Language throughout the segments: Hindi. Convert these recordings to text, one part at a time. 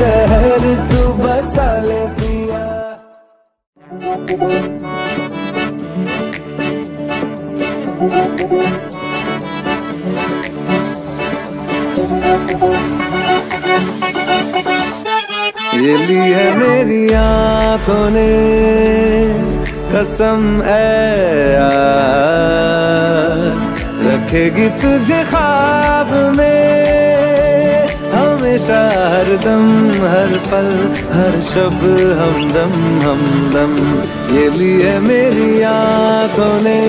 शहर, तू बसा ले पिया। ये ली है मेरी आँखों ने, कसम है रखेगी तुझे ख्वाब में हमेशा हर दम हर पल हर शब हमदम हमदम ये लिए मेरी आँखों ने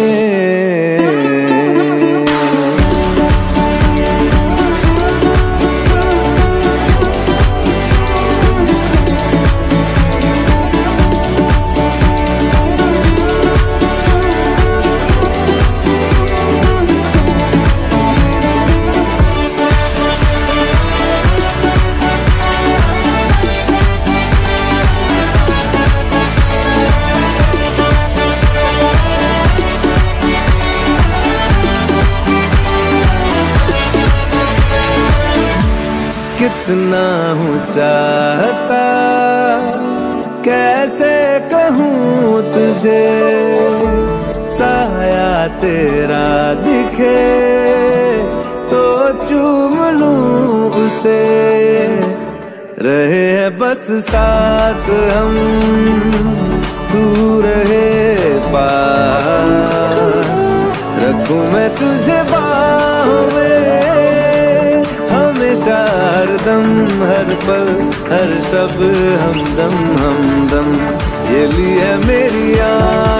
कितना हूँ चाहता, कैसे कहूँ तुझे? साया तेरा दिखे तो चूम लूँ उसे। रहे है बस साथ हम तू रहे पास। रखूँ मैं तुझे दम हर पल हर सब हमदम हमदम। ये लिए मेरी याद।